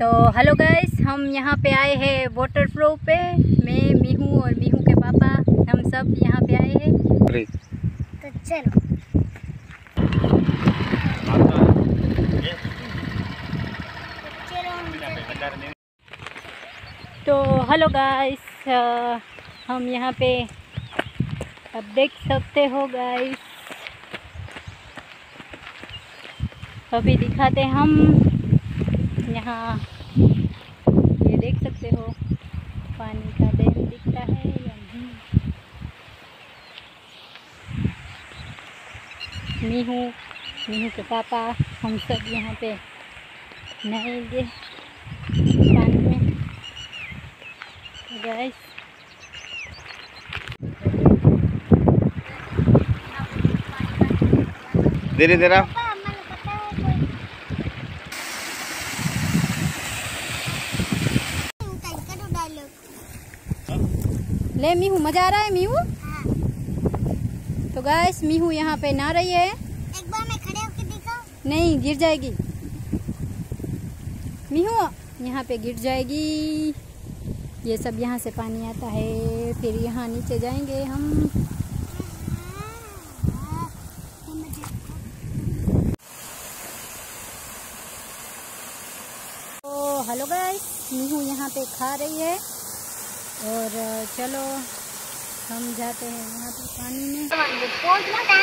तो hello guys हम यहाँ पे आए हैं वाटर फ्लो पे। मैं मीहू और मीहू के पापा हम सब यहाँ पे आए हैं। तो चलो। तो हेलो गाइस हम यहाँ पे अब देख सकते हो गाइस अभी दिखाते हम। यहाँ। ये देख सकते हो, पानी का डैम दिखता है या नहीं। मीहू मीहू के पापा, हम सब यहाँ पे नहाएँगे पानी में। गाइस धीरे धीरे। ले मीहू मज़ा आ रहा है मीहू? तो गाइस मीहू यहाँ पे नहा रही है। एक बार मैं खड़े होकर देखा। नहीं गिर जाएगी। मीहू यहाँ पे गिर जाएगी। ये सब यहाँ से पानी आता है फिर यहाँ नीचे जाएँगे हम। तो हेलो गाइस मीहू यहाँ पे खा रही है। और चलो हम जाते हैं वहाँ पे पानी में।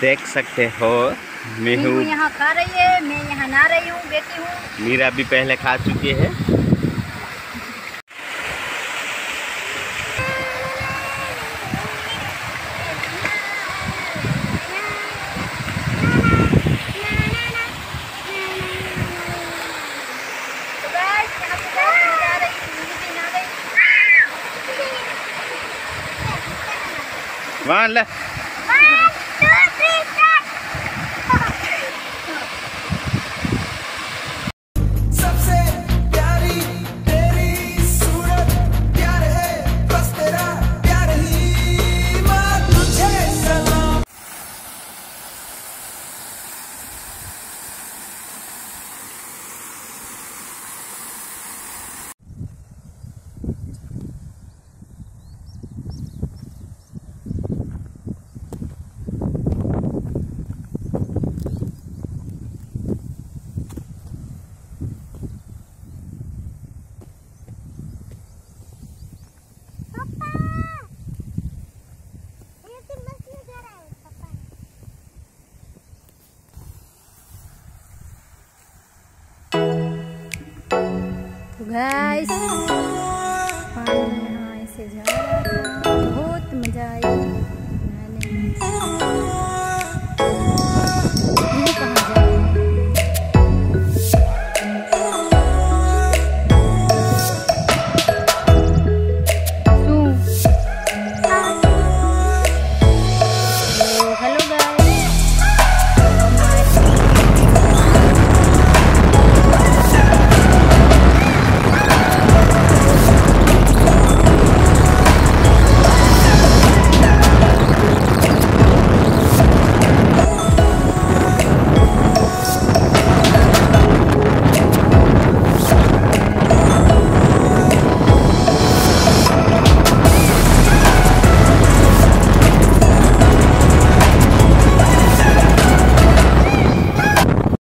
देख सकते हो मीहू मेहू यहाँ खा रही है मैं यहाँ ना रही हूँ बेटी हूँ। मीरा भी पहले खा चुकी है तो गाइस यहाँ पे बहुत मज़ा आ रही है मीहू भी नहा रही है। guys.